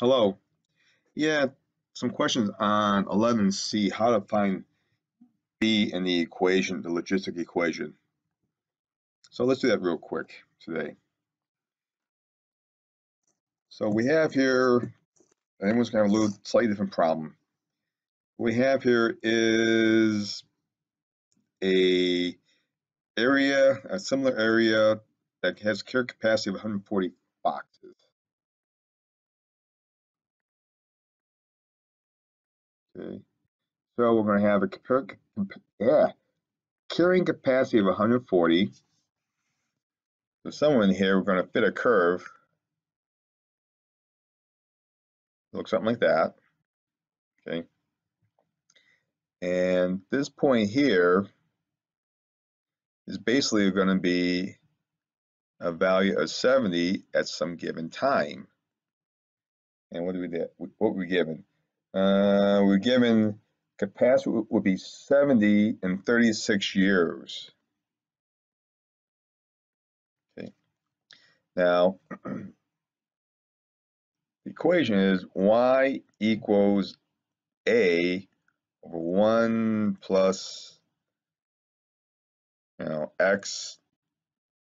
Hello. Yeah, some questions on 11C, how to find B in the equation, the logistic equation. So let's do that real quick today. So we have here, anyone's going to have a little slightly different problem. What we have here is a area, a similar area that has carry capacity of 140 boxes. Okay, so we're going to have a yeah, carrying capacity of 140. So somewhere in here, we're going to fit a curve. Looks something like that. Okay. And this point here is basically going to be a value of 70 at some given time. And what do we get? What were we given? Uh, we're given capacity would be 70 in 36 years. Okay. Now, the equation is y equals a over 1 plus you know, x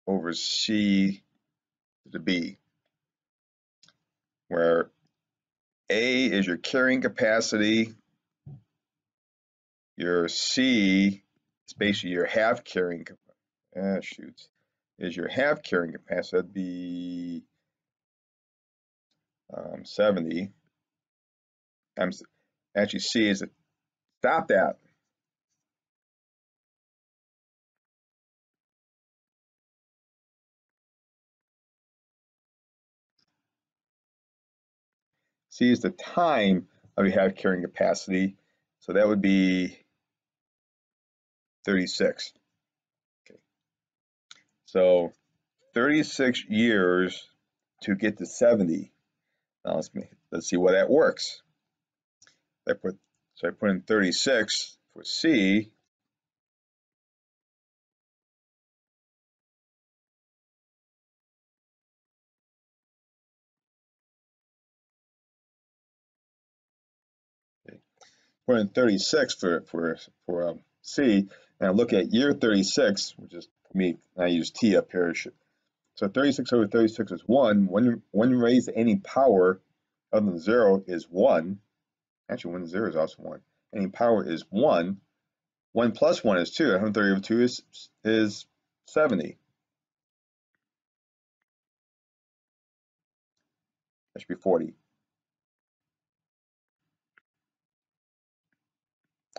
over c to the b, where a is your carrying capacity. Your C is basically your half carrying. Ah, shoots. Is your half carrying capacity. That'd be um, 70. I'm actually C is it stop that. C is the time of your half carrying capacity. So that would be 36. Okay. So 36 years to get to 70. Now let's let's see what that works. I put so I put in 36 for C put in 36 for for for um, C, and I look at year 36, which is me, I use T up here. So 36 over 36 is 1. When, when raised to any power other than 0 is 1. Actually, 1 0 is also 1. Any power is 1. 1 plus 1 is 2. 130 over 2 is, is 70. That should be 40.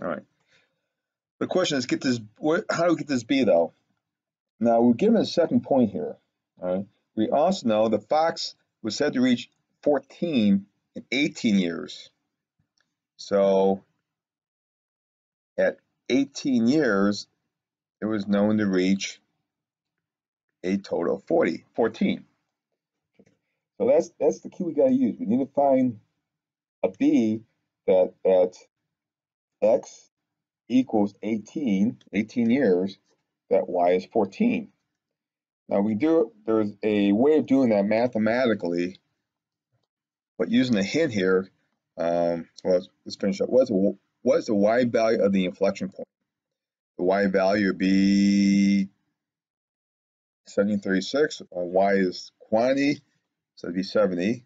All right. The question is, get this. how do we get this b though? Now we're given a second point here. All right. We also know the fox was said to reach 14 in 18 years. So at 18 years, it was known to reach a total of 40, 14. So that's that's the key we got to use. We need to find a b that at x equals 18, 18 years, that y is 14. Now we do, there's a way of doing that mathematically, but using a hint here, um, well, let's finish up. What's, the y value of the inflection point? The y value would be 1736, uh, y is quantity, so it'd be 70.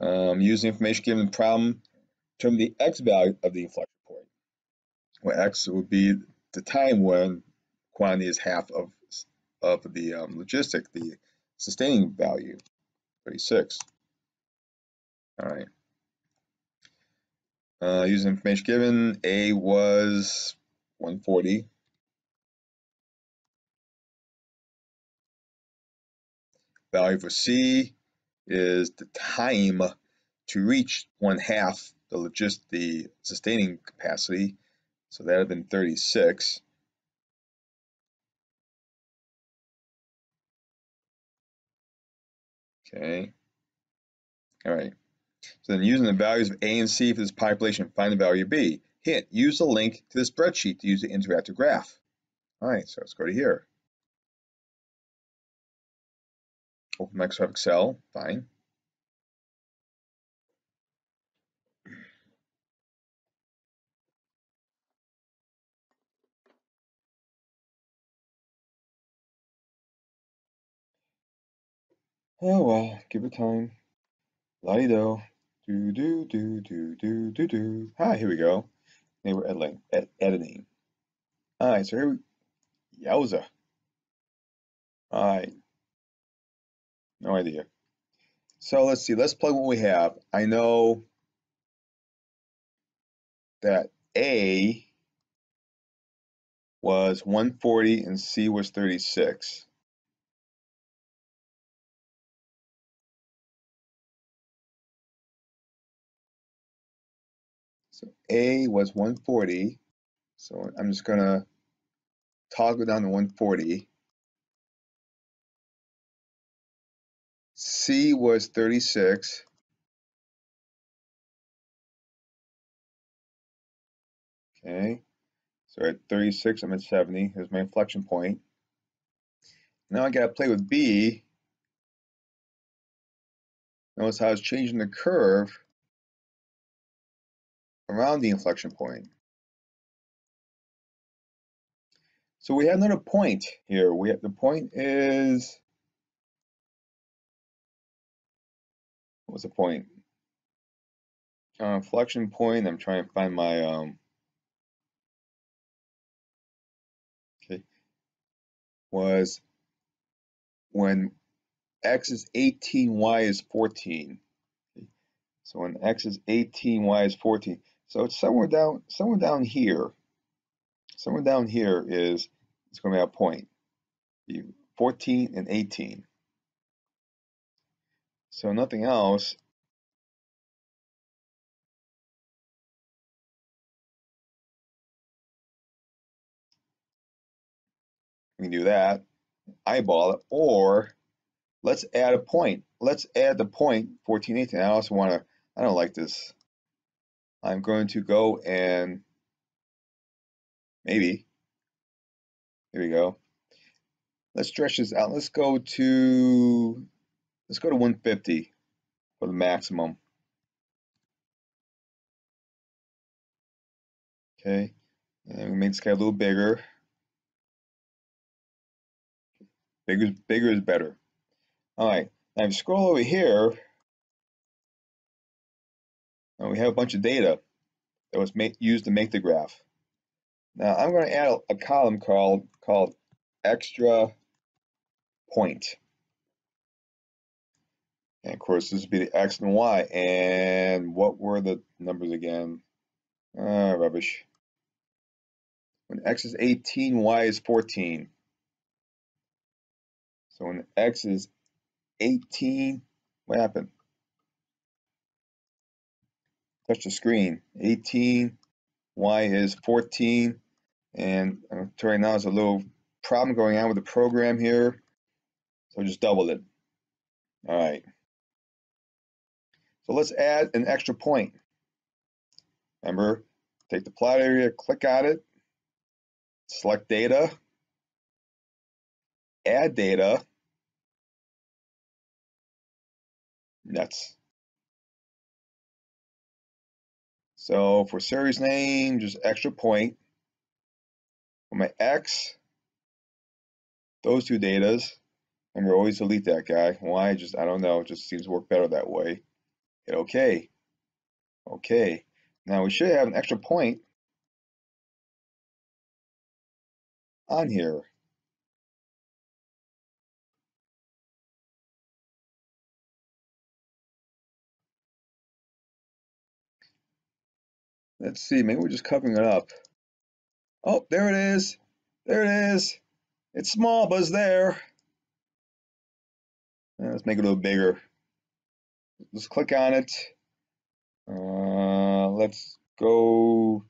Um, use the information given in the problem, determine the x value of the inflection point. Where x would be the time when quantity is half of, of the um, logistic, the sustaining value, 36. All right. Uh, using information given, A was 140. Value for C is the time to reach one half the logist the sustaining capacity. So that would have been 36. Okay. All right. So then using the values of A and C for this population, find the value of B. Hint, use the link to the spreadsheet to use the interactive graph. All right, so let's go to here. Open Microsoft Excel, fine. Oh well, give it time. Lido. Do do do do do do do. Hi, here we go. They were editing. Ed editing. All right, so here we. Yowza. All right. No idea. So let's see. Let's plug what we have. I know that A was 140 and C was 36. A was 140. So I'm just gonna toggle down to 140. C was 36. Okay, so at 36, I'm at 70. Here's my inflection point. Now I got to play with B. Notice how it's changing the curve around the inflection point. So we have another point here. We have the point is what's the point? Uh, inflection point. I'm trying to find my um. Okay, was when x is 18, y is 14. So when x is 18, y is 14. So it's somewhere down, somewhere down here. Somewhere down here is it's going to be a point. 14 and 18. So nothing else. We can do that, eyeball it, or let's add a point. Let's add the point 14, 18. I also want to, I don't like this I'm going to go and maybe, here we go. Let's stretch this out. Let's go to, let's go to 150 for the maximum. Okay, and we make this guy a little bigger. Bigger, bigger is better. All right, now if you scroll over here, and we have a bunch of data that was make, used to make the graph. Now I'm going to add a, a column called called extra point. And of course, this would be the x and y. And what were the numbers again? Ah, rubbish. When x is 18, y is 14. So when x is 18, what happened? Touch the screen. 18, Y is 14, and uh, right now there's a little problem going on with the program here, so just doubled it. All right. So let's add an extra point. Remember, take the plot area, click on it, select data, add data, That's So for series name, just extra point. For my X, those two datas, and we always delete that guy. Why? Just, I don't know, it just seems to work better that way. Hit OK. OK. Now we should have an extra point on here. Let's see, maybe we're just covering it up. Oh, there it is. There it is. It's small, but it's there. let's make it a little bigger. Let's click on it. Uh, let's go.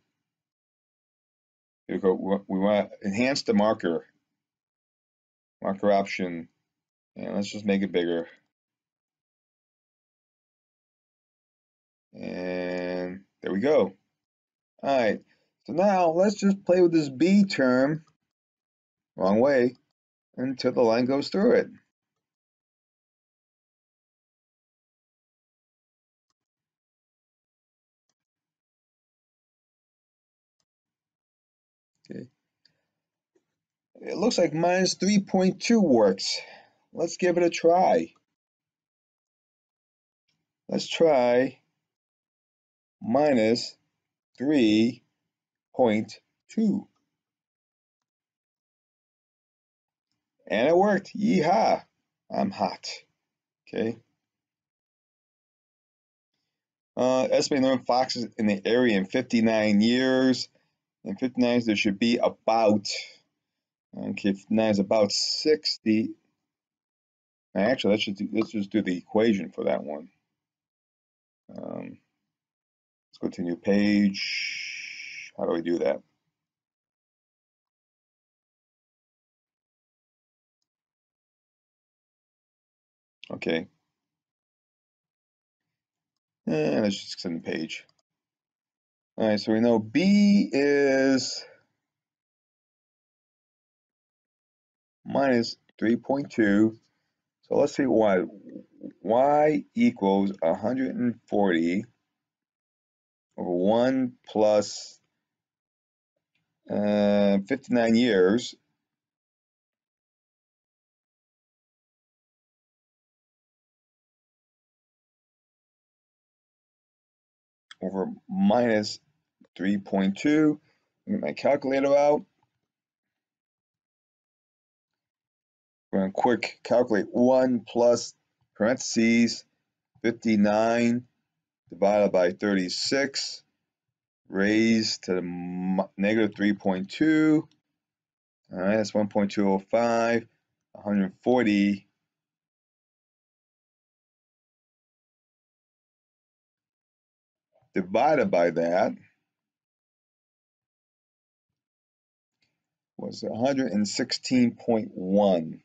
Here we go. We want to enhance the marker. Marker option. And let's just make it bigger. And there we go. All right, so now let's just play with this B term, wrong way, until the line goes through it. Okay. It looks like minus 3.2 works. Let's give it a try. Let's try minus 3.2. And it worked. Yeehaw. I'm hot. Okay. Uh, estimated number of foxes in the area in 59 years. In 59 there should be about, okay, 59 is about 60. Actually, let's just, do, let's just do the equation for that one. Um, go to new page. How do we do that? Okay. And let's just send the page. All right, so we know B is minus 3.2. So let's see why. Y equals 140 over 1 plus uh, 59 years over minus 3.2. Get my calculator out. We're going to quick calculate 1 plus parentheses 59 divided by 36 raised to the negative 3.2. All right, that's 1.205, 140 divided by that was 116.1.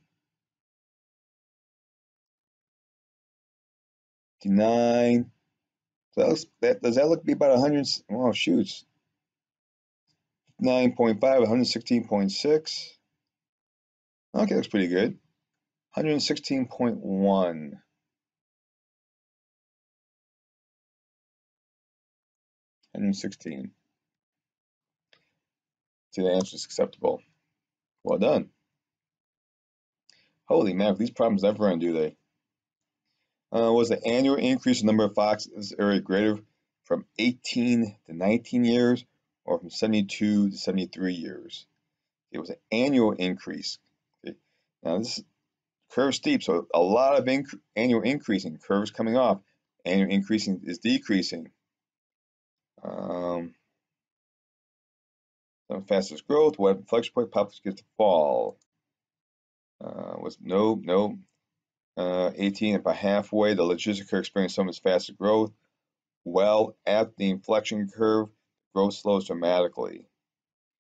59. So that, does that look to be about 100? Oh, shoots. 9.5, 116.6. Okay, looks pretty good. 116.1. 116. See, the answer is acceptable. Well done. Holy man, these problems never end, do they? Uh, was the annual increase in number of foxes area greater from 18 to 19 years or from 72 to 73 years? It was an annual increase. Okay. Now this curve steep, so a lot of inc annual increasing. Curves coming off. Annual increasing is decreasing. Um, the fastest growth, what inflection point population gets to fall. Uh, was no, no. Uh, 18 about halfway, the logistic curve experienced some of its fastest growth. Well, at the inflection curve, growth slows dramatically.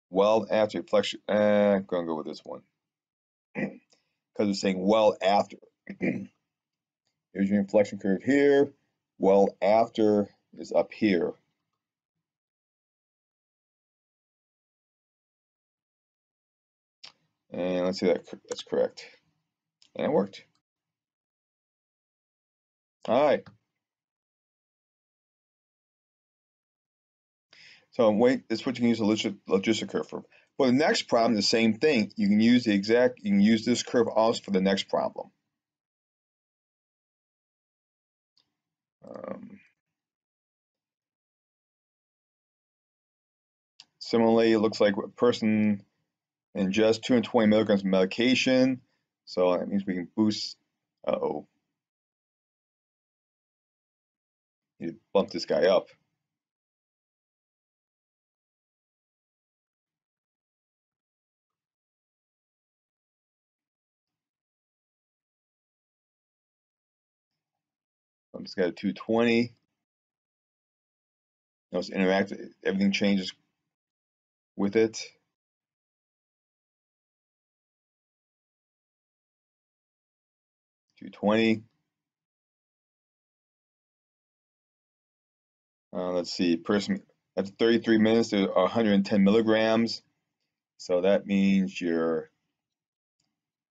Well, after inflection, eh, I'm gonna go with this one because it's saying well after. Here's your inflection curve here. Well after is up here. And let's see that that's correct. And it worked. All right. So wait, this is what you can use a logistic curve for. For the next problem, the same thing. You can use the exact, you can use this curve also for the next problem. Um, similarly, it looks like a person ingest 220 milligrams of medication. So that means we can boost, uh-oh. You bump this guy up. I'm just got a 220. Notice interactive. everything changes with it. Two twenty. Uh, let's see, person at 33 minutes, there are 110 milligrams. So that means your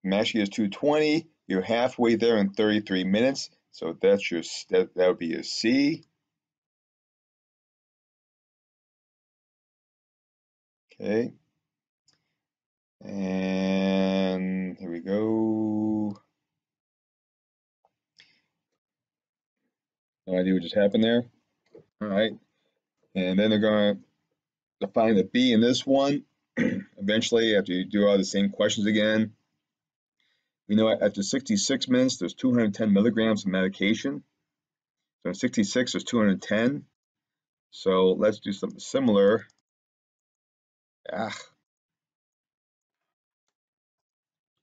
mash is 220. You're halfway there in 33 minutes. So that's your that, that would be a C. Okay. And here we go. No idea what just happened there. All right. And then they're going to find the B in this one. Eventually, after you do all the same questions again, we know after 66 minutes, there's 210 milligrams of medication. So in 66, there's 210. So let's do something similar. Ah.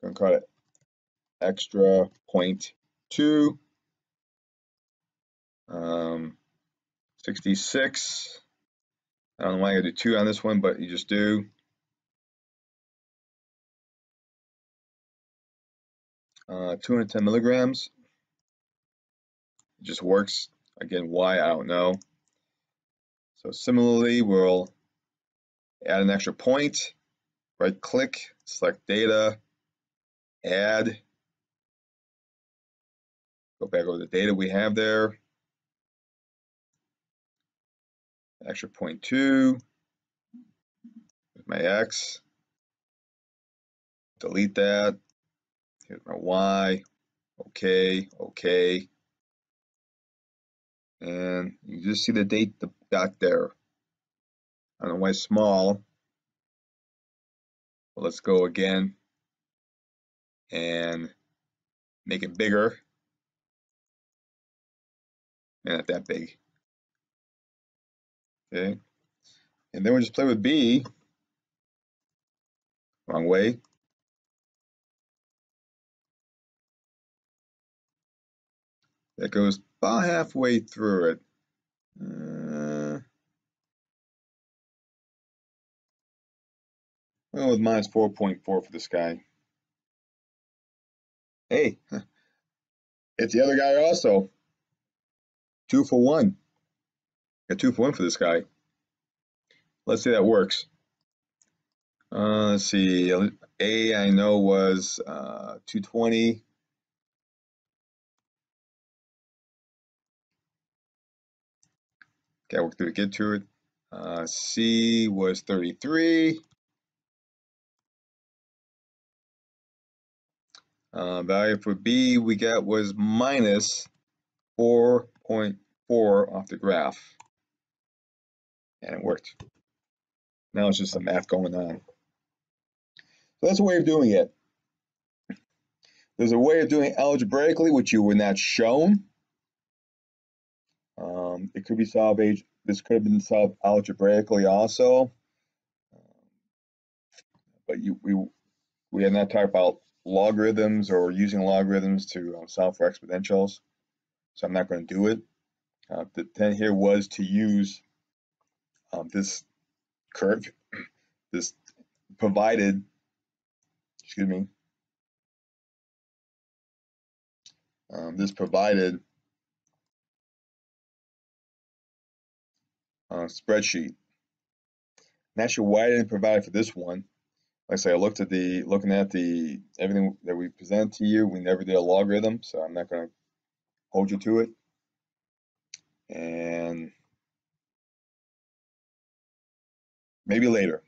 I'm to call it extra point two. Um, 66. I don't know why I gotta do two on this one, but you just do. Uh, 210 milligrams. It just works. Again, why, I don't know. So similarly, we'll add an extra point, right click, select data, add, go back over the data we have there, extra point two, with my X, delete that, here's my Y, okay, okay, and you just see the date the dot there. I don't know why small, but let's go again and make it bigger. And Not that big. Okay. And then we just play with B. Wrong way. That goes about halfway through it. Uh, well, with minus 4.4 for this guy. Hey, it's the other guy also. Two for one. Got two for one for this guy. Let's see that works. Uh, let's see. A I know was uh, 220. Okay, work through to get to it. Uh, C was 33. Uh, value for B we got was minus 4.4 off the graph. And it worked. Now it's just some math going on. So that's a way of doing it. There's a way of doing it algebraically, which you were not shown. Um, it could be solved, this could have been solved algebraically also. But you, we, we have not talked about logarithms or using logarithms to um, solve for exponentials. So I'm not going to do it. Uh, the intent here was to use um, this curve, this provided, excuse me, um, this provided uh, spreadsheet. Not sure why I didn't provide it for this one. Like I say, I looked at the, looking at the, everything that we present to you, we never did a logarithm, so I'm not going to hold you to it. And maybe later.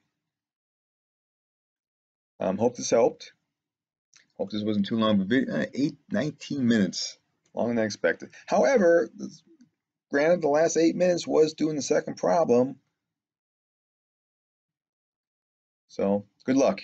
Um, hope this helped. Hope this wasn't too long of a video. Uh, eight, 19 minutes, longer than expected. However, granted, the last eight minutes was doing the second problem. So good luck.